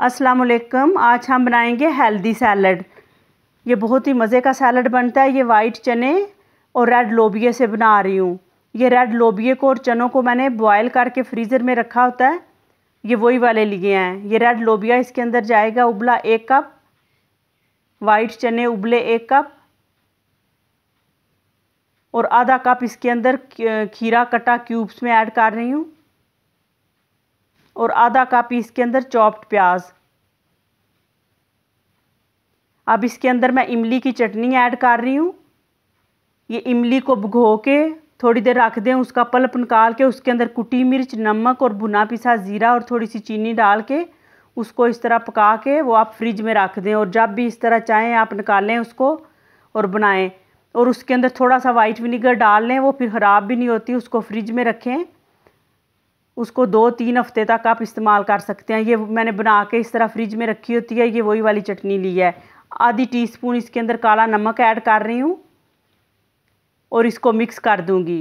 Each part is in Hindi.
अस्सलाम वालेकुम आज हम बनाएँगे हेल्दी सैलड। ये बहुत ही मज़े का सैलड बनता है, ये वाइट चने और रेड लोबिये से बना रही हूँ। ये रेड लोबिये को और चनों को मैंने बॉयल करके फ्रीज़र में रखा होता है, ये वही वाले लिए हैं। ये रेड लोबिया, इसके अंदर जाएगा उबला एक कप, वाइट चने उबले एक कप और आधा कप इसके अंदर खीरा कटा क्यूब्स में ऐड कर रही हूँ। और आधा कप इसके अंदर चॉप्ड प्याज। अब इसके अंदर मैं इमली की चटनी ऐड कर रही हूँ। ये इमली को भगो के थोड़ी देर रख दें, उसका पल्प निकाल के उसके अंदर कुटी मिर्च, नमक और भुना पिसा ज़ीरा और थोड़ी सी चीनी डाल के उसको इस तरह पका के वो आप फ्रिज में रख दें और जब भी इस तरह चाहें आप निकालें उसको और बनाएँ। और उसके अंदर थोड़ा सा वाइट विनीगर डाल लें, वो फिर ख़राब भी नहीं होती, उसको फ्रिज में रखें। उसको दो तीन हफ़्ते तक आप इस्तेमाल कर सकते हैं। ये मैंने बना के इस तरह फ्रिज में रखी होती है। ये वही वाली चटनी ली है। आधी टीस्पून इसके अंदर काला नमक ऐड कर रही हूँ और इसको मिक्स कर दूँगी।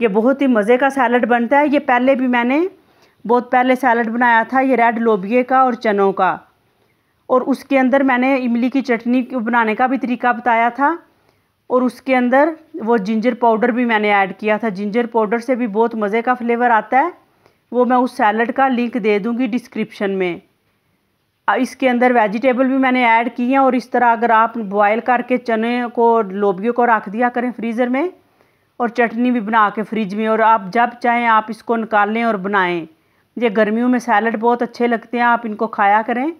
ये बहुत ही मज़े का सैलड बनता है। ये पहले भी मैंने, बहुत पहले सैलड बनाया था ये रेड लोबिये का और चनों का। और उसके अंदर मैंने इमली की चटनी बनाने का भी तरीका बताया था। और उसके अंदर वो जिंजर पाउडर भी मैंने ऐड किया था। जिंजर पाउडर से भी बहुत मज़े का फ्लेवर आता है। वो मैं उस सैलड का लिंक दे दूँगी डिस्क्रिप्शन में। इसके अंदर वेजिटेबल भी मैंने ऐड की हैं और इस तरह अगर आप बॉयल करके चने को, लोबियों को रख दिया करें फ्रीज़र में और चटनी भी बना के फ्रिज में और आप जब चाहें आप इसको निकालें और बनाएँ। ये गर्मियों में सैलड बहुत अच्छे लगते हैं, आप इनको खाया करें।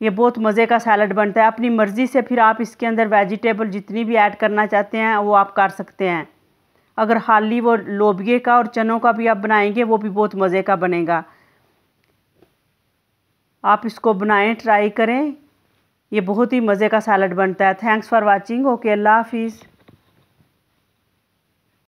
ये बहुत मज़े का सैलड बनता है। अपनी मर्ज़ी से फिर आप इसके अंदर वेजिटेबल जितनी भी ऐड करना चाहते हैं, वो आप कर सकते हैं। अगर हाली वो लोबिये का और चनों का भी आप बनाएँगे, वो भी बहुत मज़े का बनेगा। आप इसको बनाएँ, ट्राई करें। ये बहुत ही मज़े का सैलड बनता है। Thanks for watching. ओके, अल्लाह हाफिज़।